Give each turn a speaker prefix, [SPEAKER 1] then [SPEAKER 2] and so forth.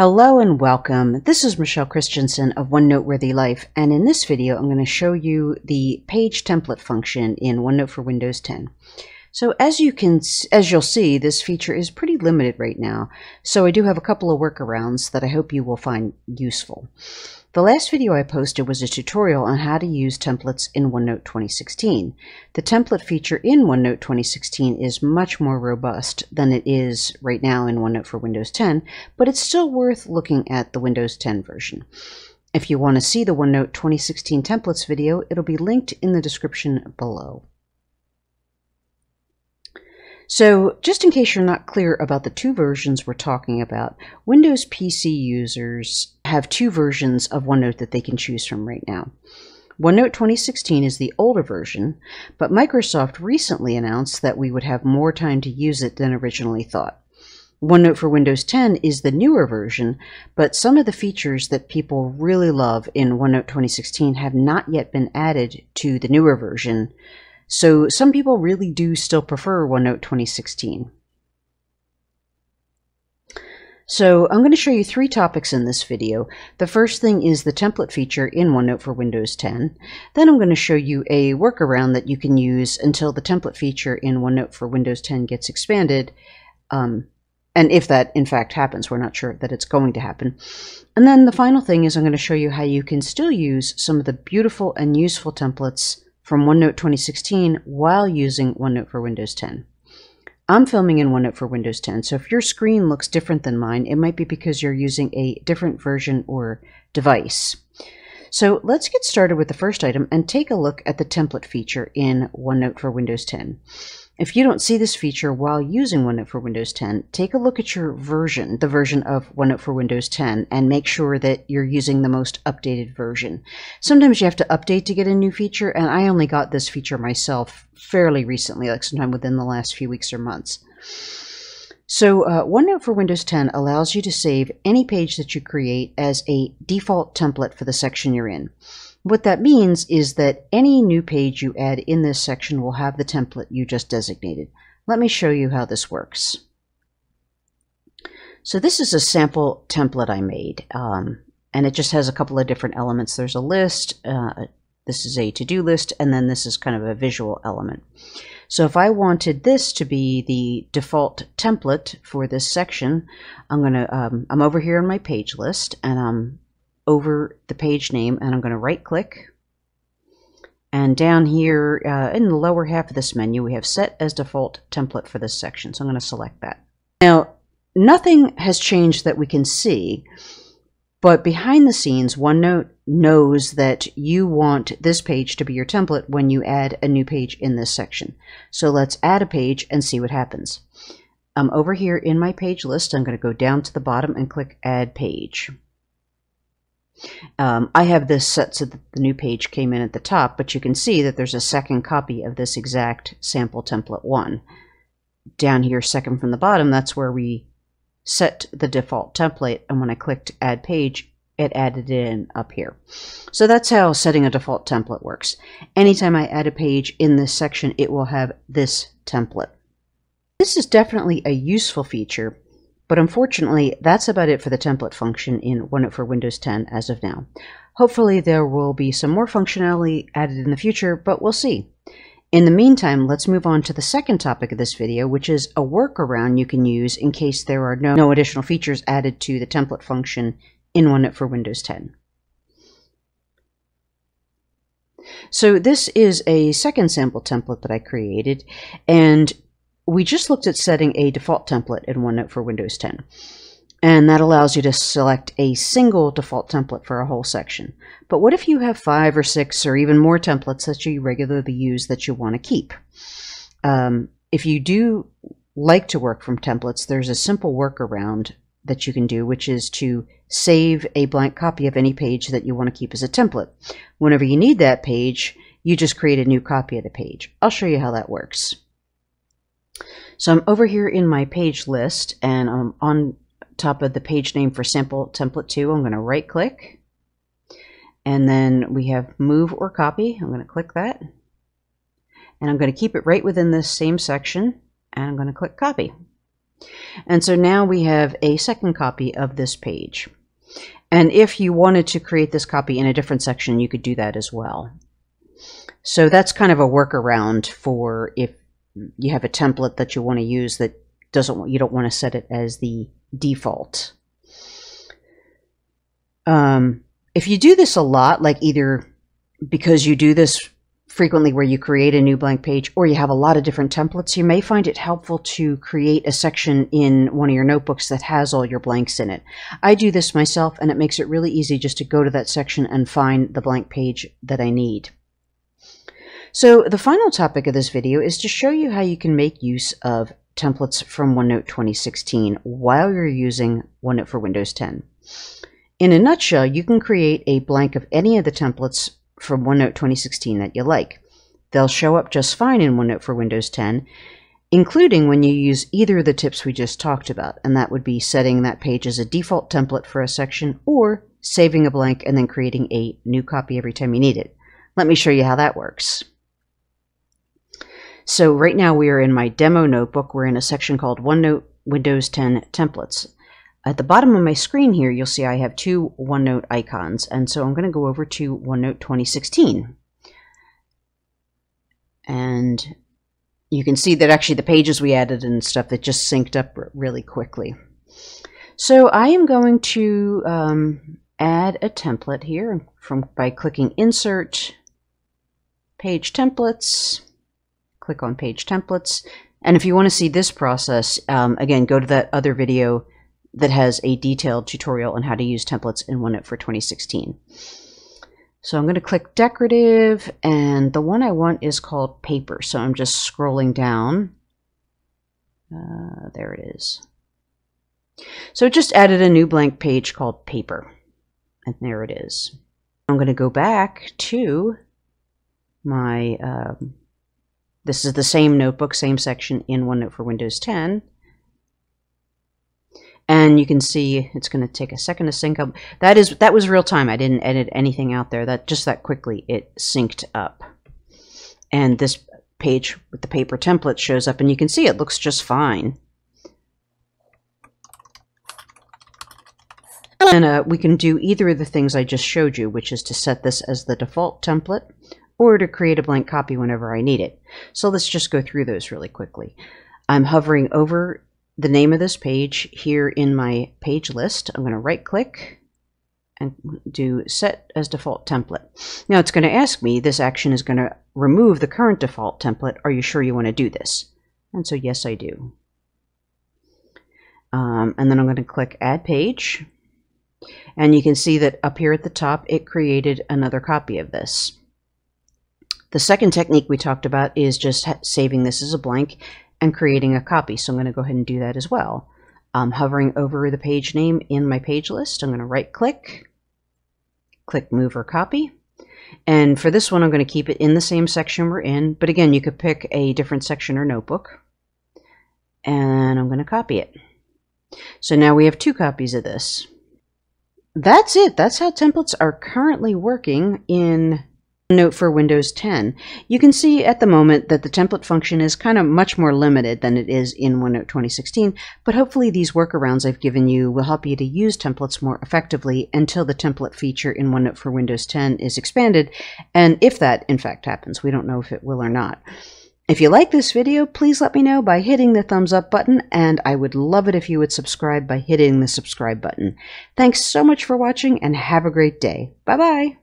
[SPEAKER 1] Hello and welcome. This is Michele Christensen of One Noteworthy Life, and in this video I'm going to show you the page template function in OneNote for Windows 10. So as you can, as you'll see, this feature is pretty limited right now, so I do have a couple of workarounds that I hope you will find useful. The last video I posted was a tutorial on how to use templates in OneNote 2016. The template feature in OneNote 2016 is much more robust than it is right now in OneNote for Windows 10, but it's still worth looking at the Windows 10 version. If you want to see the OneNote 2016 templates video, it'll be linked in the description below. So just in case you're not clear about the two versions we're talking about, Windows PC users have two versions of OneNote that they can choose from right now. OneNote 2016 is the older version, but Microsoft recently announced that we would have more time to use it than originally thought. OneNote for Windows 10 is the newer version, but some of the features that people really love in OneNote 2016 have not yet been added to the newer version, so some people really do still prefer OneNote 2016. So I'm going to show you three topics in this video. The first thing is the template feature in OneNote for Windows 10. Then I'm going to show you a workaround that you can use until the template feature in OneNote for Windows 10 gets expanded. Um, and if that in fact happens, we're not sure that it's going to happen. And then the final thing is I'm going to show you how you can still use some of the beautiful and useful templates from OneNote 2016 while using OneNote for Windows 10. I'm filming in OneNote for Windows 10, so if your screen looks different than mine, it might be because you're using a different version or device. So let's get started with the first item and take a look at the template feature in OneNote for Windows 10. If you don't see this feature while using OneNote for Windows 10, take a look at your version, the version of OneNote for Windows 10, and make sure that you're using the most updated version. Sometimes you have to update to get a new feature, and I only got this feature myself fairly recently, like sometime within the last few weeks or months. So uh, OneNote for Windows 10 allows you to save any page that you create as a default template for the section you're in. What that means is that any new page you add in this section will have the template you just designated. Let me show you how this works. So this is a sample template I made, um, and it just has a couple of different elements. There's a list, uh, this is a to-do list, and then this is kind of a visual element. So if I wanted this to be the default template for this section, I'm gonna um, I'm over here in my page list, and I'm over the page name and I'm going to right click and down here uh, in the lower half of this menu we have set as default template for this section so I'm going to select that. Now nothing has changed that we can see but behind the scenes OneNote knows that you want this page to be your template when you add a new page in this section. So let's add a page and see what happens. I'm over here in my page list. I'm going to go down to the bottom and click add page. Um, I have this set so that the new page came in at the top, but you can see that there's a second copy of this exact sample template one. Down here, second from the bottom, that's where we set the default template, and when I clicked Add Page, it added it in up here. So that's how setting a default template works. Anytime I add a page in this section, it will have this template. This is definitely a useful feature but unfortunately, that's about it for the template function in OneNote for Windows 10 as of now. Hopefully there will be some more functionality added in the future, but we'll see. In the meantime, let's move on to the second topic of this video, which is a workaround you can use in case there are no, no additional features added to the template function in OneNote for Windows 10. So this is a second sample template that I created, and we just looked at setting a default template in OneNote for Windows 10. And that allows you to select a single default template for a whole section. But what if you have five or six or even more templates that you regularly use that you want to keep? Um, if you do like to work from templates, there's a simple workaround that you can do, which is to save a blank copy of any page that you want to keep as a template. Whenever you need that page, you just create a new copy of the page. I'll show you how that works. So I'm over here in my page list and I'm on top of the page name for sample template 2. I'm going to right click and then we have move or copy. I'm going to click that and I'm going to keep it right within this same section and I'm going to click copy. And so now we have a second copy of this page. And if you wanted to create this copy in a different section, you could do that as well. So that's kind of a workaround for if you have a template that you want to use that doesn't want, you don't want to set it as the default. Um, if you do this a lot, like either because you do this frequently where you create a new blank page or you have a lot of different templates, you may find it helpful to create a section in one of your notebooks that has all your blanks in it. I do this myself and it makes it really easy just to go to that section and find the blank page that I need. So the final topic of this video is to show you how you can make use of templates from OneNote 2016 while you're using OneNote for Windows 10. In a nutshell, you can create a blank of any of the templates from OneNote 2016 that you like. They'll show up just fine in OneNote for Windows 10, including when you use either of the tips we just talked about, and that would be setting that page as a default template for a section or saving a blank and then creating a new copy every time you need it. Let me show you how that works. So right now we are in my demo notebook. We're in a section called OneNote Windows 10 Templates. At the bottom of my screen here, you'll see I have two OneNote icons. And so I'm going to go over to OneNote 2016. And you can see that actually the pages we added and stuff that just synced up really quickly. So I am going to um, add a template here from by clicking Insert, Page Templates, click on page templates. And if you want to see this process, um, again, go to that other video that has a detailed tutorial on how to use templates in OneNote for 2016. So I'm going to click decorative and the one I want is called paper. So I'm just scrolling down. Uh, there it is. So it just added a new blank page called paper. And there it is. I'm going to go back to my um, this is the same notebook, same section in OneNote for Windows 10. And you can see it's going to take a second to sync up. That is that was real time. I didn't edit anything out there. That just that quickly it synced up. And this page with the paper template shows up and you can see it looks just fine. And uh, we can do either of the things I just showed you, which is to set this as the default template or to create a blank copy whenever I need it. So let's just go through those really quickly. I'm hovering over the name of this page here in my page list. I'm going to right click and do set as default template. Now it's going to ask me, this action is going to remove the current default template. Are you sure you want to do this? And so yes, I do. Um, and then I'm going to click add page. And you can see that up here at the top, it created another copy of this. The second technique we talked about is just saving this as a blank and creating a copy. So I'm going to go ahead and do that as well. I'm hovering over the page name in my page list. I'm going to right click, click move or copy. And for this one, I'm going to keep it in the same section we're in. But again, you could pick a different section or notebook. And I'm going to copy it. So now we have two copies of this. That's it. That's how templates are currently working in Note for Windows 10. You can see at the moment that the template function is kind of much more limited than it is in OneNote 2016, but hopefully these workarounds I've given you will help you to use templates more effectively until the template feature in OneNote for Windows 10 is expanded, and if that in fact happens, we don't know if it will or not. If you like this video, please let me know by hitting the thumbs up button, and I would love it if you would subscribe by hitting the subscribe button. Thanks so much for watching, and have a great day. Bye-bye!